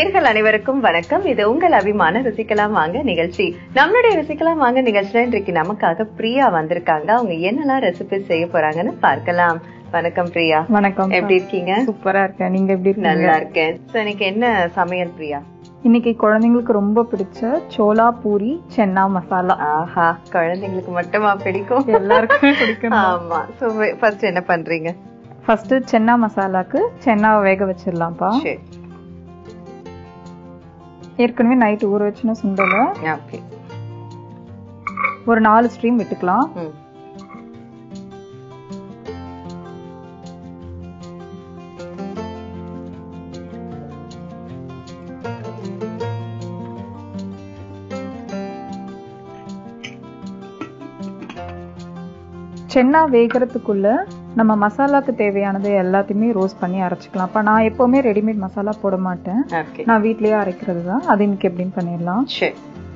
நேர்கள் அனைவருக்கும் வணக்கம். இது உங்கள் அபிமான ருசிக்கலாம் வாங்க நிகழ்ச்சி. நம்மளுடைய ருசிக்கலாம் வாங்க நிகழ்ச்சியில இன்றைக்கு நமக்காக பிரியா வந்திருக்காங்க. அவங்க என்னெல்லாம் ரெசிபி செய்ய போறாங்கன்னு பார்க்கலாம். வணக்கம் பிரியா. வணக்கம் எப்படி இருக்கீங்க? சூப்பரா இருக்கேன். நீங்க எப்படி நல்லா இருக்கேன். இன்னைக்கு என்ன சமையல் பிரியா? இன்னைக்கு குழந்தைங்களுக்கு ரொம்ப பிடிச்ச சோலா பூரி சென்னா மசாலா. ஆஹா குழந்தைங்களுக்கு மட்டுமா பிடிக்கும்? எல்லாருக்குமே பிடிக்கும். ஆமா. சோ ஃபர்ஸ்ட் என்ன பண்றீங்க? ஃபர்ஸ்ட் சென்னா மசாலாக்கு சென்னாவை வேக வச்சிடலாம்ப்பா. ஏற்கனவே நைட் ஊற வச்சுன சுண்டல. ஓகே ஒரு நாலு ஸ்ட்ரீம் விட்டுக்கலாம். சென்னா வேகறதுக்குள்ள நம்ம மசாலாக்கு தேவையானது எல்லாத்தையுமே ரோஸ்ட் பண்ணி அரைச்சிக்கலாம்ப்பா நான் எப்பவுமே ரெடிமேட் மசாலா போட மாட்டேன். நான் வீட்லயே அரைக்கிறது தான். அது இன்னைக்கு எப்படின்னு பண்ணிடலாம்.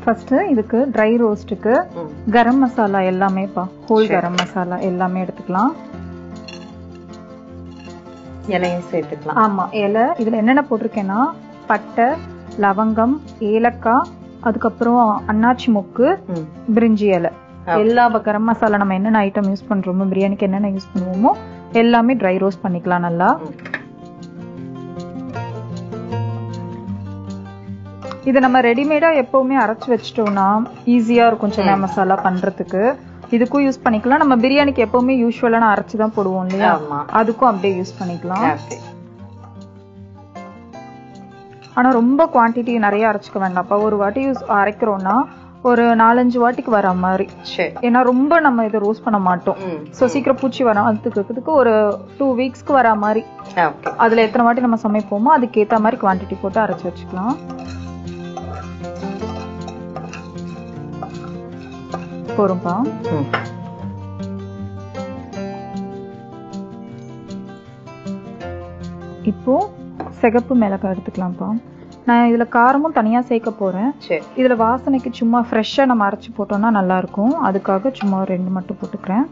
ஃபர்ஸ்ட் இதுக்கு ட்ரை ரோஸ்ட்டுக்கு கரம் மசாலா எல்லாமேப்பா ஹோல் கரம் மசாலா எல்லாமே எடுத்துக்கலாம். இலையும் சேர்த்துக்கலாம். ஆமா இலை. இதுல என்னென்ன போட்டிருக்கேன்னா பட்டை லவங்கம் ஏலக்காய் அதுக்கப்புறம் அன்னாச்சி மொக்கு பிரிஞ்சி இலை. எல்லா கரம் மசாலா நம்ம என்னென்ன ஐட்டம் யூஸ் பண்றோமோ பிரியாணிக்கு என்னென்ன யூஸ் பண்ணுவோமோ எல்லாமே ட்ரை ரோஸ்ட் பண்ணிக்கலாம் நல்லா. இது நம்ம ரெடிமேடா எப்பவுமே அரைச்சு வச்சிட்டோம்னா ஈஸியா இருக்கும் சென்னா மசாலா பண்றதுக்கு. இதுக்கும் யூஸ் பண்ணிக்கலாம். நம்ம பிரியாணிக்கு எப்பவுமே யூஸ்வலா நான் அரைச்சு தான் போடுவோம் இல்லையா? அதுக்கும் அப்படியே யூஸ் பண்ணிக்கலாம். ஆனா ரொம்ப குவாண்டிட்டி நிறைய அரைச்சுக்க வேண்டாம்ப்பா ஒரு வாட்டி யூஸ் அரைக்கிறோம்னா ஒரு நாலஞ்சு வாட்டிக்கு வர மாதிரி. ஏன்னா ரொம்ப நம்ம இதை ரோஸ்ட் பண்ண மாட்டோம். ஸோ சீக்கிரம் பூச்சி வர அதுக்கு ஒரு டூ வீக்ஸ்க்கு வர மாதிரி. அதுல எத்தனை வாட்டி நம்ம சமைப்போமோ அதுக்கு ஏத்த மாதிரி குவாண்டிட்டி போட்டு அரைச்சு வச்சுக்கலாம். போரும்பா. ம். இப்போ சிகப்பு மிளகாய் எடுத்துக்கலாம்ப்பா. நான் இதுல காரமும் தனியா சேர்க்க போறேன். சரி. இதுல வாசனைக்கு சும்மா ஃப்ரெஷ்ஷா நம்ம அரைச்சு போட்டோம்னா நல்லா இருக்கும். அதுக்காக சும்மா ரெண்டு மட்டும் போட்டுக்கிறேன்.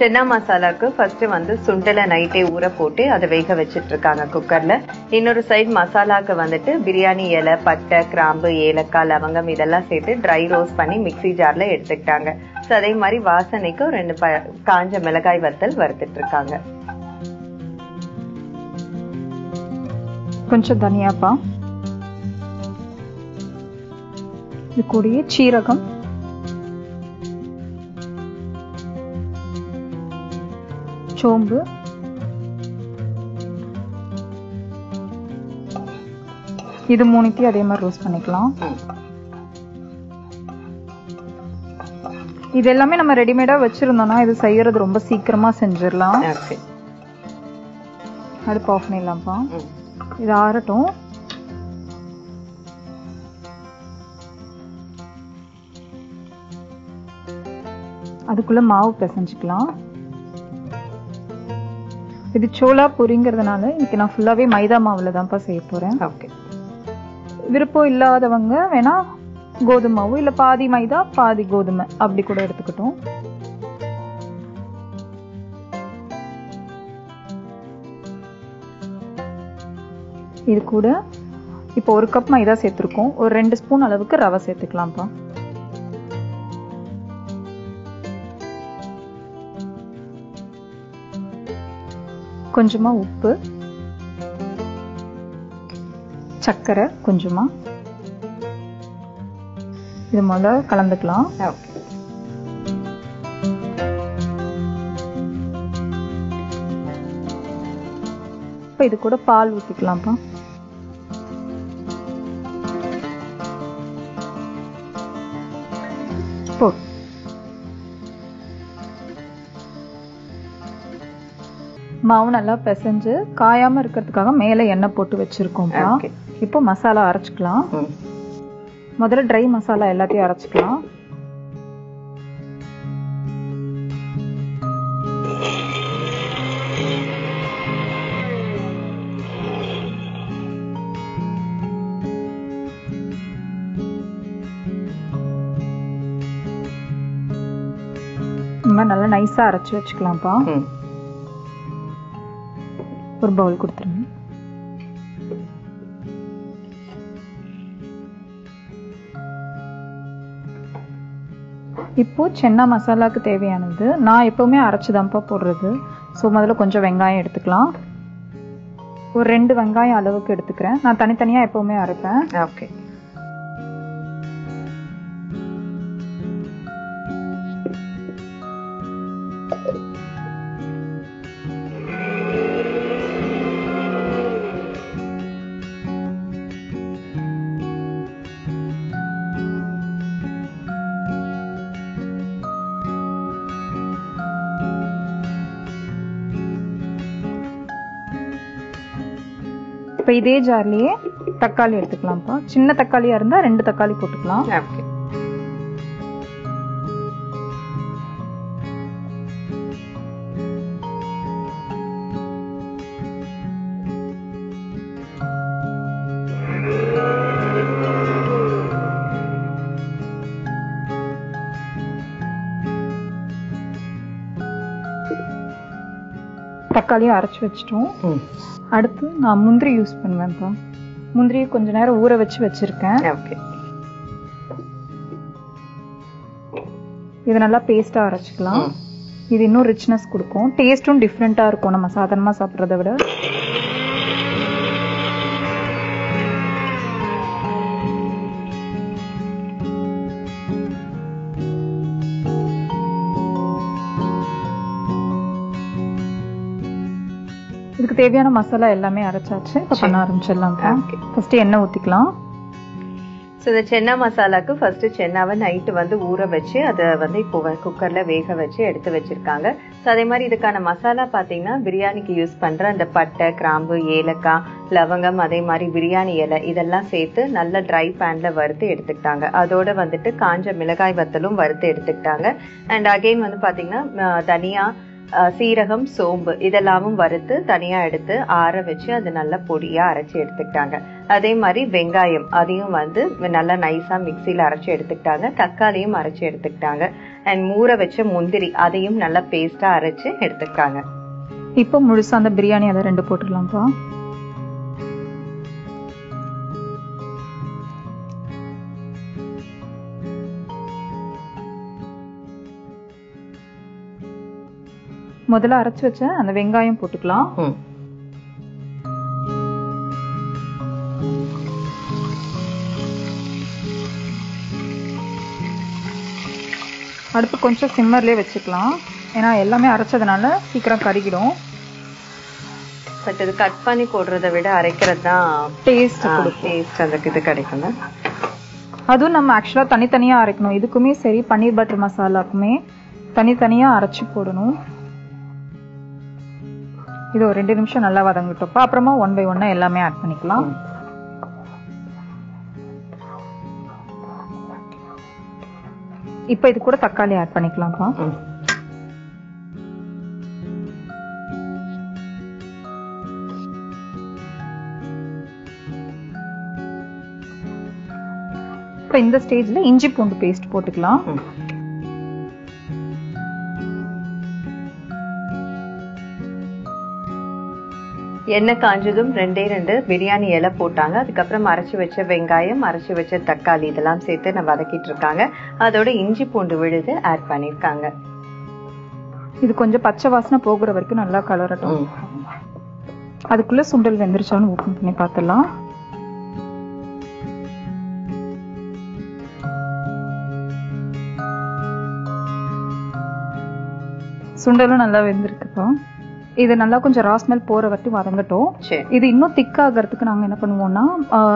சென்னா மசாலாக்கு ஃபர்ஸ்ட் வந்து சுண்டலை நைட்டே ஊற போட்டு அதை வேக வச்சிட்டு இருக்காங்க குக்கர்ல இன்னொரு சைடு மசாலாக்கு வந்துட்டு பிரியாணி இலை பட்டை கிராம்பு ஏலக்காய் லவங்கம் இதெல்லாம் சேர்த்து ட்ரை ரோஸ்ட் பண்ணி மிக்ஸி ஜார்ல எடுத்துக்கிட்டாங்க. ஸோ அதே மாதிரி வாசனைக்கு ரெண்டு ப காஞ்ச மிளகாய் வத்தல் வறுத்துட்டு இருக்காங்க கொஞ்சம் தனியாப்பா. இது கூடயே சீரகம். சோம்பு. இது மூணுத்தையும் அதே மாதிரி ரோஸ்ட் பண்ணிக்கலாம். இது எல்லாமே நம்ம ரெடிமேடா வச்சிருந்தோம்னா இது செய்யறது ரொம்ப சீக்கிரமா செஞ்சிடலாம். அடுப்பு ஆஃப் பண்ணிடலாம்ப்பா. இது ஆறட்டும். அதுக்குள்ள மாவு பிசைஞ்சுக்கலாம். இது சோளா பொரிங்கிறதுனால இன்னைக்கு நான் ஃபுல்லாவே மைதா மாவுல தான்ப்பா செய்ய போறேன். ஓகே. விருப்பம் இல்லாதவங்க வேணா கோதுமை மாவு இல்ல பாதி மைதா பாதி கோதுமை அப்படி கூட எடுத்துக்கிட்டோம். இது கூட இப்போ ஒரு கப் மைதா சேர்த்துருக்கோம். ஒரு ரெண்டு ஸ்பூன் அளவுக்கு ரவை சேர்த்துக்கலாம்ப்பா. கொஞ்சமா உப்பு சர்க்கரை கொஞ்சமா. இது முதல்ல கலந்துக்கலாம். இப்போ இது கூட பால் ஊற்றிக்கலாம்ப்பா போ. மாவு நல்லா பிசைஞ்சு காயாம இருக்கிறதுக்காக மேலே எண்ணெய் போட்டு வச்சிருக்கோம்ப்பா இப்போ மசாலா அரைச்சிக்கலாம். முதல்ல ட்ரை மசாலா எல்லாத்தையும் அரைச்சிக்கலாம். நல்லா நைஸா அரைச்சு வச்சுக்கலாம்ப்பா ஒரு பவுல் கொடுத்துருங்க. இப்போ சென்னா மசாலாக்கு தேவையானது நான் எப்பவுமே அரைச்சுதான்ப்பா போடுறது. ஸோ முதல்ல கொஞ்சம் வெங்காயம் எடுத்துக்கலாம். ஒரு ரெண்டு வெங்காயம் அளவுக்கு எடுத்துக்கிறேன். நான் தனித்தனியா எப்பவுமே அரைப்பேன். ஓகே இப்போ இதே ஜார்லேயே தக்காளி எடுத்துக்கலாம்ப்பா. சின்ன தக்காளியா இருந்தா ரெண்டு தக்காளி போட்டுக்கலாம். ஓகே தக்காளியும் அரைச்சு வச்சிட்டோம். அடுத்து நான் முந்திரி யூஸ் பண்ணுவேன்ப்பா முந்திரியை கொஞ்ச நேரம் ஊற வச்சு வச்சிருக்கேன். ஓகே இதை நல்லா பேஸ்டா அரைச்சிக்கலாம். இது இன்னும் ரிச்னஸ் கொடுக்கும். டேஸ்ட்டும் டிஃப்ரெண்டா இருக்கும். நம்ம சாதாரணமா சாப்பிட்றத விட. தேவையான மசாலா எல்லாமே அரைச்சாச்சு. இப்போ பண்ண ஆரம்பிச்சிடலாம். ஃபர்ஸ்ட் எண்ணெய் ஊத்திக்கலாம். ஸோ இந்த சென்னா மசாலாக்கு ஃபர்ஸ்ட் சென்னாவை நைட்டு வந்து ஊற வச்சு அதை வந்து இப்போ குக்கர்ல வேக வச்சு எடுத்து வச்சிருக்காங்க. ஸோ அதே மாதிரி இதுக்கான மசாலா பார்த்தீங்கன்னா பிரியாணிக்கு யூஸ் பண்ற அந்த பட்டை கிராம்பு ஏலக்காய் லவங்கம் அதே மாதிரி பிரியாணி இலை இதெல்லாம் சேர்த்து நல்ல ட்ரை பேன்ல வறுத்து எடுத்துக்கிட்டாங்க. அதோட வந்துட்டு காஞ்ச மிளகாய் வத்தலும் வறுத்து எடுத்துக்கிட்டாங்க. அண்ட் அகைன் வந்து பார்த்தீங்கன்னா தனியா சீரகம் சோம்பு இதெல்லாமும் வறுத்து தனியா எடுத்து ஆற வச்சு அது நல்லா பொடியா அரைச்சு எடுத்துக்கிட்டாங்க. அதே மாதிரி வெங்காயம் அதையும் வந்து நல்லா நைஸா மிக்சியில் அரைச்சு எடுத்துக்கிட்டாங்க. தக்காளியும் அரைச்சு எடுத்துக்கிட்டாங்க. அண்ட் ஊற வச்ச முந்திரி அதையும் நல்லா பேஸ்டா அரைச்சு எடுத்துக்கிட்டாங்க. இப்போ முழுசாக அந்த பிரியாணி அதை ரெண்டு போட்டுடலாம்ப்பா முதல்ல அரைச்சு வச்ச அந்த வெங்காயம் போட்டுக்கலாம். அடுப்பு கொஞ்சம் சிம்மர்லயே வச்சுக்கலாம். ஏன்னா எல்லாமே அரைச்சதுனால சீக்கிரம் கருகிடும். பட் இது கட் பண்ணி போடுறத விட அரைக்கிறது தான் டேஸ்ட் டேஸ்ட் அந்த இது கிடைக்குங்க அதுவும் நம்ம ஆக்சுவலா தனித்தனியா அரைக்கணும். இதுக்குமே சரி பன்னீர் பட்டர் மசாலாக்குமே தனித்தனியா அரைச்சு போடணும். இது ஒரு ரெண்டு நிமிஷம் நல்லா வதங்கட்டப்பா அப்புறமா ஒன் பை ஒன்னா எல்லாமே ஆட் பண்ணிக்கலாம். இப்போ இது கூட தக்காளி ஆட் பண்ணிக்கலாம்ப்பா. இப்போ இந்த ஸ்டேஜ்ல இஞ்சி பூண்டு பேஸ்ட் போட்டுக்கலாம். எண்ணெய் காஞ்சதும் ரெண்டே ரெண்டு பிரியாணி இலை போட்டாங்க. அதுக்கப்புறம் அரைச்சி வச்ச வெங்காயம் அரைச்சி வச்ச தக்காளி இதெல்லாம் சேர்த்து நான் வதக்கிட்டு இருக்காங்க. அதோட இஞ்சி பூண்டு விழுது ஆட் பண்ணிருக்காங்க. இது கொஞ்சம் பச்சை வாசனை போகிற வரைக்கும் நல்லா கலரட்டும். அதுக்குள்ள சுண்டல் வெந்துருச்சான்னு ஓப்பன் பண்ணி பார்த்துடலாம். சுண்டலும் நல்லா வெந்திருக்குப்பா இது நல்லா கொஞ்சம் ராஸ்மெல் போற வரைக்கும் வதங்கட்டும். இது இன்னும் திக்காகிறதுக்கு நாங்க என்ன பண்ணுவோம்னா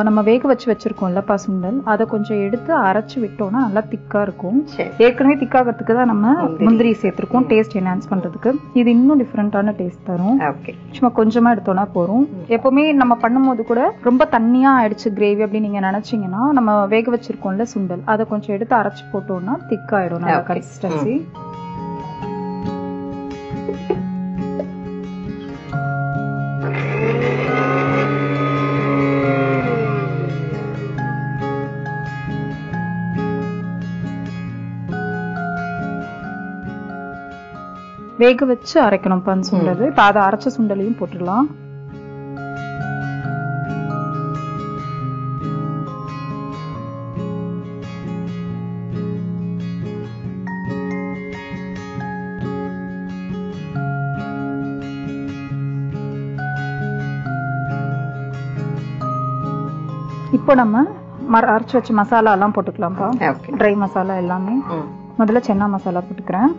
நம்ம வேக வச்சு வச்சிருக்கோம்ல சுண்டல் அதை கொஞ்சம் எடுத்து அரைச்சு விட்டோம்னா நல்லா திக்கா இருக்கும். ஏற்கனவே திக்காகிறதுக்கு தான் நம்ம முந்திரி. சேர்த்திருக்கோம் டேஸ்ட் என்ஹான்ஸ் பண்றதுக்கு. இது இன்னும் டிஃப்ரெண்டான டேஸ்ட் தரும். ஓகே. சும்மா கொஞ்சமா எடுத்தோம்னா போதும். எப்பவுமே நம்ம பண்ணும்போது கூட ரொம்ப தண்ணியா ஆயிடுச்சு கிரேவி அப்படின்னு நீங்க நினைச்சீங்கன்னா நம்ம வேக வச்சிருக்கோம்ல சுண்டல் அதை கொஞ்சம் எடுத்து அரைச்சு போட்டோம்னா திக்காயிடும் நல்லா Okay. கன்சிஸ்டன்சி வேக வச்சு அரைக்கணும் பன் சுண்டல் இப்போ அதை அரைச்ச சுண்டலையும் போட்டுடலாம். இப்போ நம்ம மர அரைச்சி மசாலா எல்லாம் போட்டுக்கலாம்ப்பா. ட்ரை மசாலா எல்லாமே. முதல்ல சென்னா மசாலா போட்டுக்கிறேன்.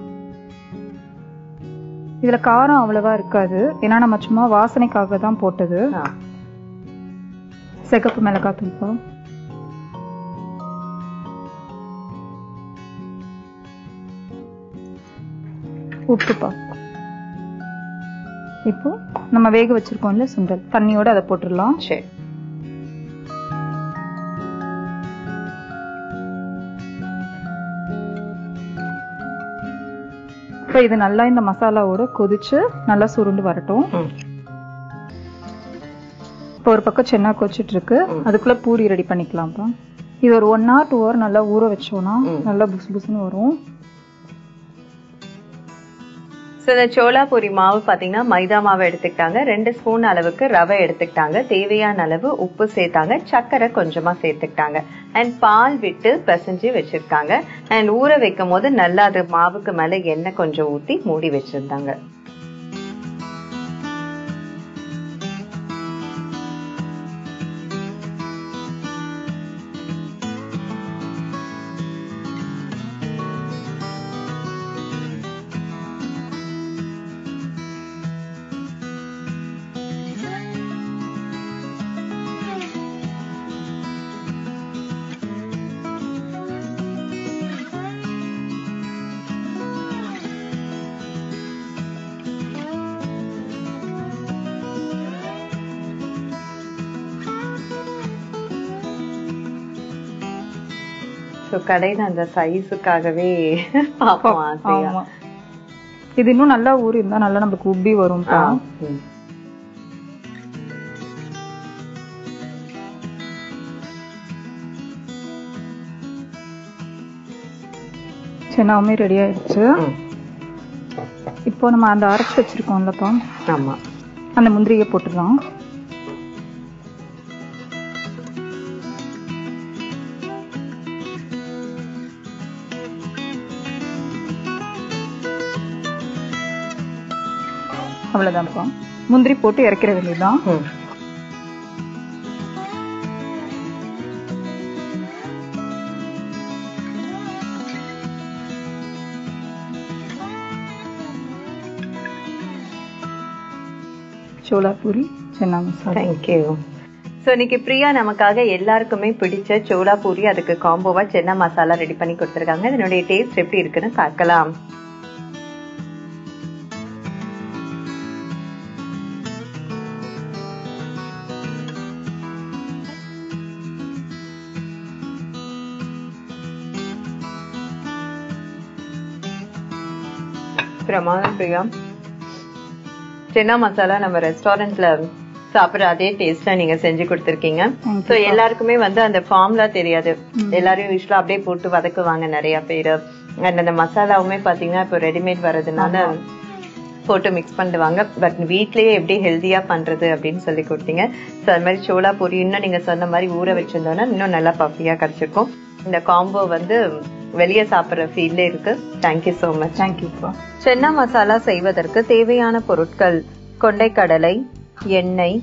இதுல காரம் அவ்வளவா இருக்காது. ஏன்னா நம்ம சும்மா வாசனைக்காக தான் போட்டது. சிகப்பு மிளகாய் தூள்ப்பா உப்புப்பா இப்போ நம்ம வேக வச்சிருக்கோம்ல சுண்டல். தண்ணியோட அதை போட்டுடலாம். சரி. இப்போ இது நல்லா இந்த மசாலாவோட கொதிச்சு நல்லா சுருண்டு வரட்டும். இப்போ ஒரு பக்கம் சென்னா கொச்சிட்டு இருக்கு. அதுக்குள்ள பூரி ரெடி பண்ணிக்கலாம்ப்பா. இது ஒரு ஒன் ஹவர் டூ ஹவர் நல்லா ஊற வச்சோம்னா. நல்லா புசு புசுன்னு வரும். ஸோ இந்த சோளாபூரி மாவு பார்த்தீங்கன்னா மைதா மாவு எடுத்துக்கிட்டாங்க. ரெண்டு ஸ்பூன் அளவுக்கு ரவை எடுத்துக்கிட்டாங்க. தேவையான அளவு உப்பு சேர்த்தாங்க. சர்க்கரை கொஞ்சமா சேர்த்துக்கிட்டாங்க. அண்ட் பால் விட்டு பிசைஞ்சு வச்சிருக்காங்க. அண்ட் ஊற வைக்கும் போது நல்லா அது மாவுக்கு மேல எண்ணெய் கொஞ்சம் ஊத்தி மூடி வச்சிருந்தாங்க. ஸோ கடையில் அந்த சைஸுக்காகவே பார்ப்போம் ஆசையா? இது இன்னும் நல்லா ஊறி இருந்தா நல்லா நம்மளுக்கு உப்பி வரும்ப்பா. ஆ, ம். சென்னாவுமே ரெடி ஆயிடுச்சு. இப்போ நம்ம அந்த அரைச்சு வச்சிருக்கோம்லப்பா ஆமா. அந்த முந்திரியை போட்டுடலாம். அவ்வளவுதான்ப்பா முந்திரி போட்டு இறக்கிற வேண்டியதுதான். Chole puri chana masala. Thank you so இன்னைக்கு பிரியா நமக்காக எல்லாருக்குமே பிடிச்ச சோளா பூரி அதுக்கு காம்போவா சென்னா மசாலா ரெடி பண்ணி கொடுத்துருக்காங்க. இதனுடைய டேஸ்ட் எப்படி இருக்குன்னு பார்க்கலாம். பிரமாதம் பிரியா. சென்னா மசாலா நம்ம ரெஸ்டாரண்ட்ல சாப்பிடுற அதே டேஸ்ட்ல நீங்க செஞ்சு கொடுத்துருக்கீங்க. சோ எல்லாருக்குமே வந்து அந்த ஃபார்ம்லா தெரியாது. எல்லாரும் யூஸ்வலா அப்படியே போட்டு வதக்குவாங்க நிறைய பேரு. அண்ட் அந்த மசாலாவுமே பாத்தீங்கன்னா இப்போ ரெடிமேட் வர்றதுனால போட்டு மிக்ஸ் பண்ணுவாங்க. பட் வீட்லயே எப்படி ஹெல்த்தியா பண்றது அப்படின்னு சொல்லி கொடுத்தீங்க. ஸோ அது மாதிரி சோளா பூரி இன்னும் நீங்க சொன்ன மாதிரி ஊற வச்சிருந்தோம்னா இன்னும் நல்லா பஃபியா கிடைச்சிருக்கும். இந்த காம்போ வந்து வெளியே சாப்பிடுற ஃபீல்ட்ல இருக்கு. தேங்க்யூ ஸோ மச் தேங்க்யூப்பா சென்னா மசாலா செய்வதற்கு தேவையான பொருட்கள் கொண்டைக்கடலை எண்ணெய்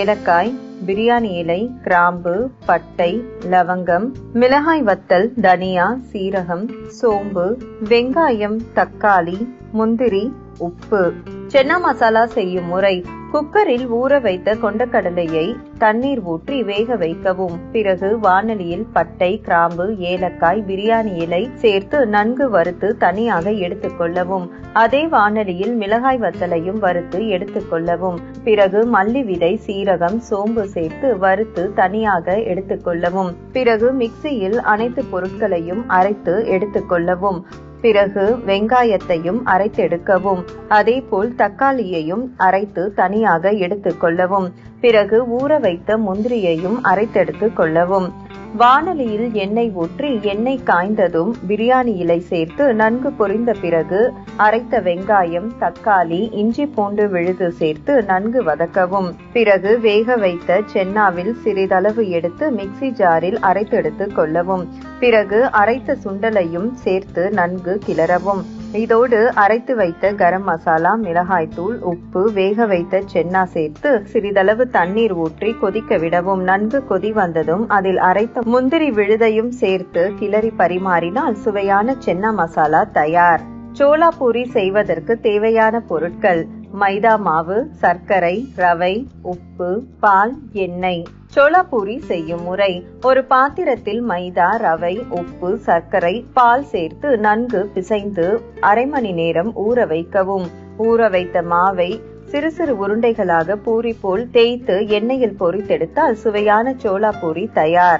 ஏலக்காய் பிரியாணி இலை கிராம்பு பட்டை லவங்கம் மிளகாய் வத்தல் தனியா சீரகம் சோம்பு வெங்காயம் தக்காளி முந்திரி உப்பு. சென்னா மசாலா செய்யும் முறை. குக்கரில் ஊற வைத்த கொண்டக்கடலையை தண்ணீர் ஊற்றி வேக வைக்கவும். பிறகு வானலியில் பட்டை கிராம்பு ஏலக்காய் பிரியாணி இலை சேர்த்து நன்கு வறுத்து தனியாக எடுத்துக்கொள்ளவும் அதே வானலியில் மிளகாய் வத்தலையும் வறுத்து எடுத்துக்கொள்ளவும் பிறகு மல்லி விதை சீரகம் சோம்பு சேர்த்து வறுத்து தனியாக எடுத்துக்கொள்ளவும் பிறகு மிக்சியில் அனைத்து பொருட்களையும் அரைத்து எடுத்துக்கொள்ளவும் பிறகு வெங்காயத்தையும் அரைத்தெடுக்கவும். அதேபோல் தக்காளியையும் அரைத்து தனியாக எடுத்துக்கொள்ளவும். பிறகு ஊற வைத்த முந்திரியையும் அரைத்தெடுத்து கொள்ளவும். வானலியில் எண்ணெய் ஊற்றி எண்ணெய் காய்ந்ததும் பிரியாணி இலை சேர்த்து நன்கு பொரிந்த பிறகு அரைத்த வெங்காயம் தக்காளி இஞ்சி பூண்டு விழுது சேர்த்து நன்கு வதக்கவும். பிறகு வேக வைத்த சென்னாவில் சிறிதளவு எடுத்து மிக்ஸி ஜாரில் அரைத்தெடுத்து கொள்ளவும். பிறகு அரைத்த சுண்டலையும் சேர்த்து நன்கு கிளறவும். இதோடு அரைத்து வைத்த கரம் மசாலா மிளகாய்த்தூள் உப்பு வேக வைத்த சென்னா சேர்த்து சிறிதளவு தண்ணீர் ஊற்றி கொதிக்க விடவும். நன்கு கொதி வந்ததும் அதில் அரைத்த முந்திரி விழுதையும் சேர்த்து கிளறி பரிமாறினால் சுவையான சென்னா மசாலா தயார். சோளா பூரி செய்வதற்கு தேவையான பொருட்கள் மைதா மாவு சர்க்கரை ரவை உப்பு பால் எண்ணெய். சோளாபூரி செய்யும் முறை. ஒரு பாத்திரத்தில் மைதா ரவை உப்பு சர்க்கரை பால் சேர்த்து நன்கு பிசைந்து அரை மணி நேரம் ஊற வைக்கவும். ஊற வைத்த மாவை சிறு சிறு உருண்டைகளாக பூரி போல் தேய்த்து எண்ணெயில் பொரித்தெடுத்தால் சுவையான சோளா பூரி தயார்.